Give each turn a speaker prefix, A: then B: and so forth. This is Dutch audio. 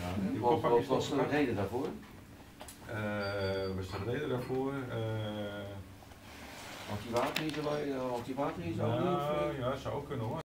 A: Ja,
B: die, Wat,
A: zijn
B: wat was de reden daarvoor?
A: Eh, wat is de reden daarvoor? Eh,
B: Antiwaterisolie, eh, nou, niet? of,
A: nou, ja, zou ook kunnen hoor.